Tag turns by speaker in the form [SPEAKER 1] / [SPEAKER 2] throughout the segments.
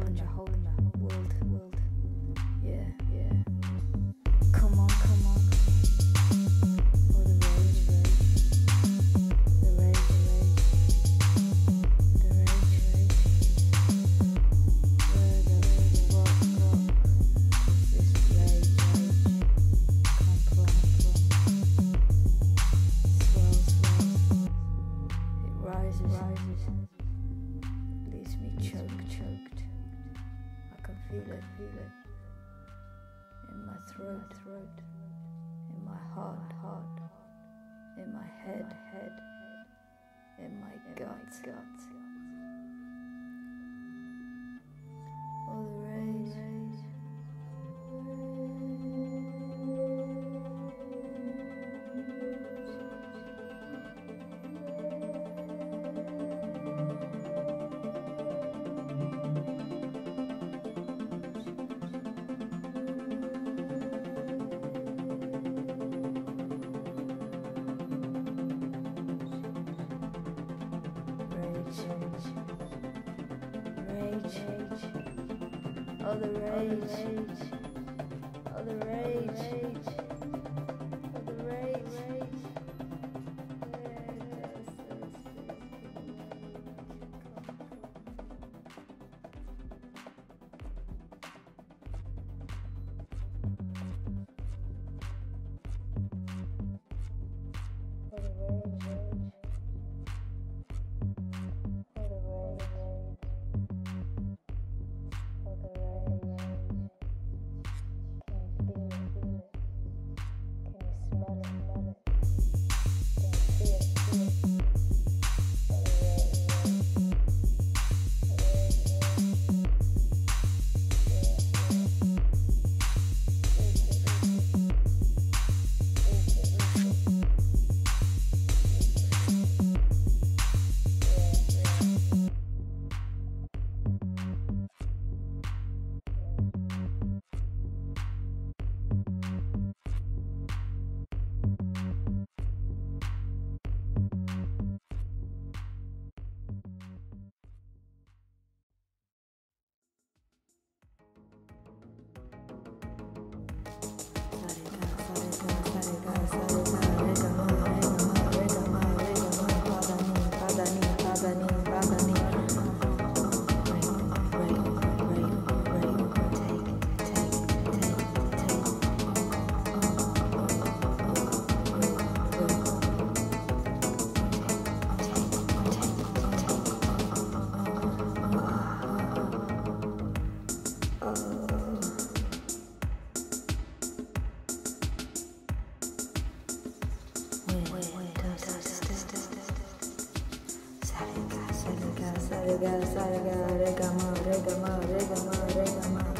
[SPEAKER 1] challenge a rage, all the rage, all the rage. ga sa ga re ga ma re ga ma re ga ma re ga ma.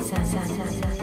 [SPEAKER 1] sa sa sa sa